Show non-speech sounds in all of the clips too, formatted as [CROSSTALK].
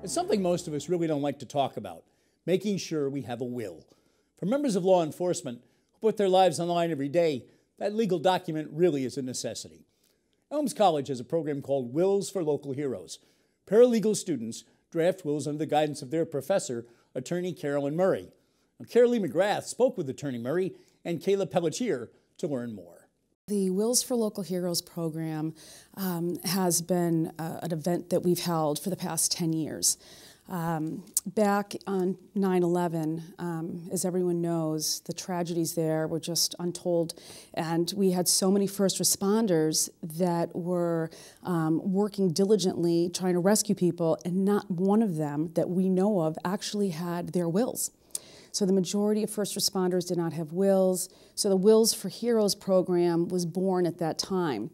It's something most of us really don't like to talk about making sure we have a will. For members of law enforcement who put their lives on the line every day, that legal document really is a necessity. Elms College has a program called Wills for Local Heroes. Paralegal students draft wills under the guidance of their professor, attorney Caroline Murray. Carolee McGrath spoke with attorney Murray and Kayla Pelletier to learn more. The Wills for Local Heroes program um, has been uh, an event that we've held for the past 10 years. Um, back on 9 11, um, as everyone knows, the tragedies there were just untold. And we had so many first responders that were um, working diligently trying to rescue people, and not one of them that we know of actually had their wills. So the majority of first responders did not have wills. So the Wills for Heroes program was born at that time.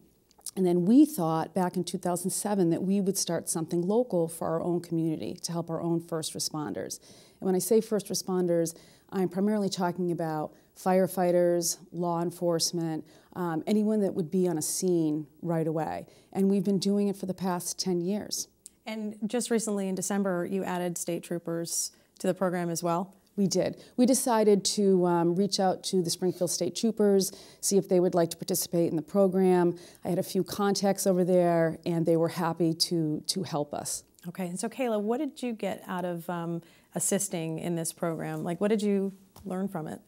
And then we thought back in 2007 that we would start something local for our own community to help our own first responders. And when I say first responders, I'm primarily talking about firefighters, law enforcement, um, anyone that would be on a scene right away. And we've been doing it for the past 10 years. And just recently in December, you added state troopers to the program as well? We did. We decided to um, reach out to the Springfield State Troopers, see if they would like to participate in the program. I had a few contacts over there, and they were happy to, to help us. Okay, and so Kayla, what did you get out of um, assisting in this program? Like, what did you learn from it?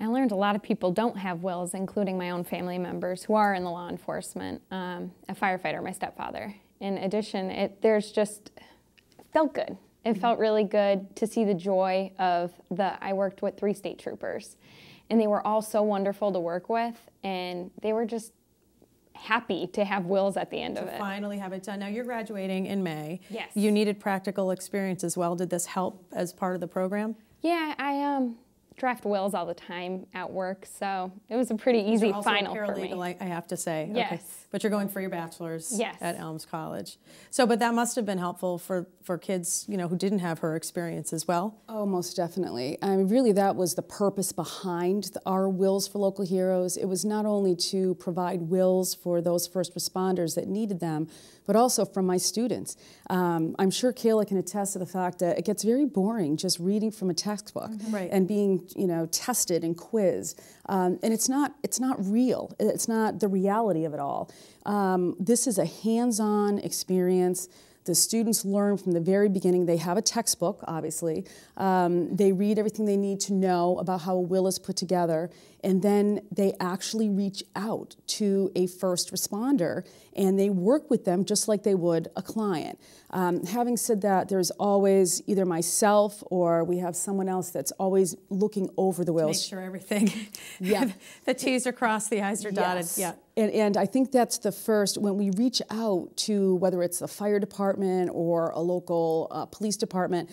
I learned a lot of people don't have wills, including my own family members who are in the law enforcement. Um, a firefighter, my stepfather. In addition, it there's just felt good it felt really good to see the joy of the. I worked with three state troopers, and they were all so wonderful to work with, and they were just happy to have wills at the end to of it. finally have it done. Now you're graduating in May. Yes. You needed practical experience as well. Did this help as part of the program? Yeah, I um draft wills all the time at work, so it was a pretty easy also final for me. I, I have to say. Yes. Okay. But you're going for your bachelor's Yes. at Elms College. So, but that must have been helpful for, for kids, you know, who didn't have her experience as well. Oh, most definitely. I mean, really, that was the purpose behind the, our Wills for Local Heroes. It was not only to provide wills for those first responders that needed them, but also from my students. Um, I'm sure Kayla can attest to the fact that it gets very boring just reading from a textbook Right. and being, you know, tested and quizzed. Um, and it's not, it's not real. It's not the reality of it all. Um, this is a hands-on experience. The students learn from the very beginning. They have a textbook, obviously. Um, they read everything they need to know about how a will is put together, and then they actually reach out to a first responder and they work with them just like they would a client. Um, having said that, there's always either myself or we have someone else that's always looking over the Make sure everything, [LAUGHS] Yeah. the T's are crossed, the I's are dotted. Yes. Yeah. And, and I think that's the first, when we reach out to whether it's the fire department or a local uh, police department,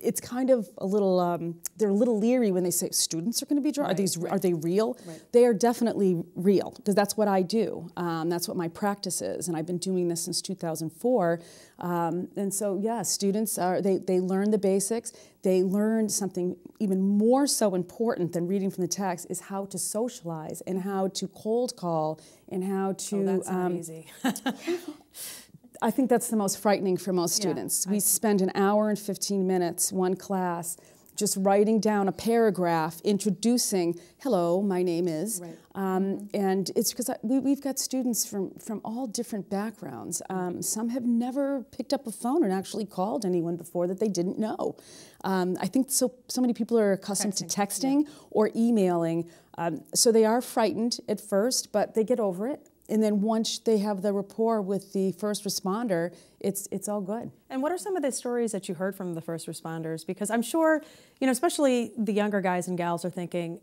it's kind of a little, um, they're a little leery when they say students are going to be drawn. Are these, right. are they real? Right. They are definitely real because that's what I do. Um, that's what my practice is, and I've been doing this since 2004. Um, and so, yeah, students are they they learn the basics. They learn something even more so important than reading from the text is how to socialize and how to cold call and how to. Oh, that's not um, easy. [LAUGHS] I think that's the most frightening for most students. I we spend an hour and 15 minutes, one class, just writing down a paragraph introducing, hello, my name is. Right. Um, and it's because we, we've got students from, from all different backgrounds. Um, some have never picked up a phone and actually called anyone before that they didn't know. Um, I think so, so many people are accustomed to texting or emailing. Um, so they are frightened at first, but they get over it. And then once they have the rapport with the first responder, it's it's all good. And what are some of the stories that you heard from the first responders? Because I'm sure, you know, especially the younger guys and gals are thinking,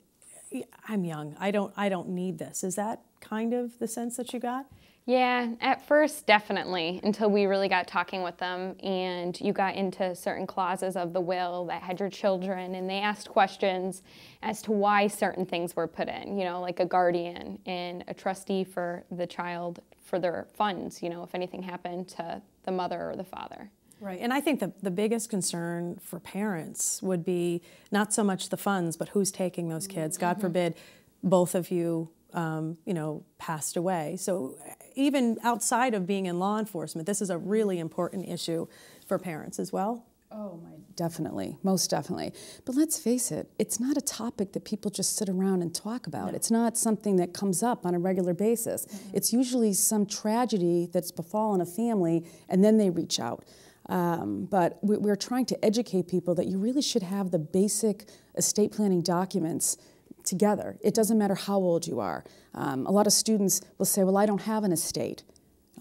I'm young. I don't I don't need this. Is that kind of the sense that you got? Yeah, at first, definitely, until we really got talking with them and you got into certain clauses of the will that had your children and they asked questions as to why certain things were put in, you know, like a guardian and a trustee for the child for their funds, you know, if anything happened to the mother or the father. Right. And I think the, the biggest concern for parents would be not so much the funds, but who's taking those kids. God forbid both of you, um, you know, passed away. So even outside of being in law enforcement, this is a really important issue for parents as well? Oh, my, definitely, most definitely. But let's face it, it's not a topic that people just sit around and talk about. No. It's not something that comes up on a regular basis. Mm-hmm. It's usually some tragedy that's befallen a family, and then they reach out. Um, but we're trying to educate people that you really should have the basic estate planning documents together. It doesn't matter how old you are. Um, a lot of students will say, Well, I don't have an estate.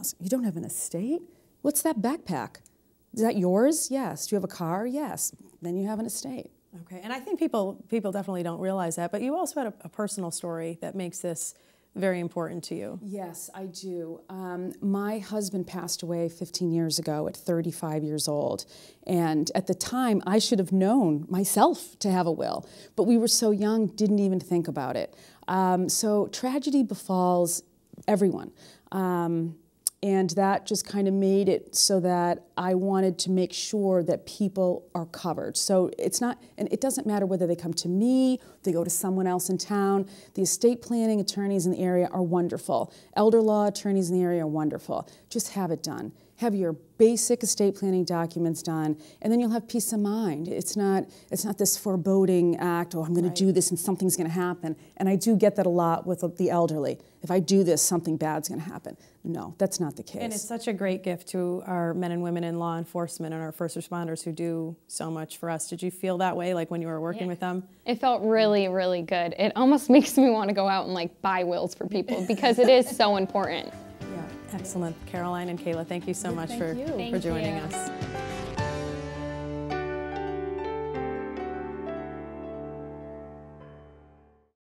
Say, you don't have an estate? What's that backpack? Is that yours? Yes. Do you have a car? Yes. Then you have an estate. Okay, and I think people people definitely don't realize that. But you also had a, a personal story that makes this very important to you. Yes, I do. Um, my husband passed away 15 years ago at 35 years old. And at the time, I should have known myself to have a will, but we were so young, didn't even think about it. Um, so tragedy befalls everyone. Um, and that just kind of made it so that I wanted to make sure that people are covered. So it's not, and it doesn't matter whether they come to me, they go to someone else in town. The estate planning attorneys in the area are wonderful. Elder law attorneys in the area are wonderful. Just have it done have your basic estate planning documents done, and then you'll have peace of mind. It's not, it's not this foreboding act, oh, I'm going right. to do this and something's going to happen. And I do get that a lot with the elderly. If I do this, something bad's going to happen. No, that's not the case. And it's such a great gift to our men and women in law enforcement and our first responders who do so much for us. Did you feel that way, like when you were working yeah. with them? It felt really, really good. It almost [LAUGHS] makes me want to go out and like buy wills for people [LAUGHS] because it is so important. Yeah, excellent. Caroline and Kayla, thank you so much thank for, you. for joining you. us.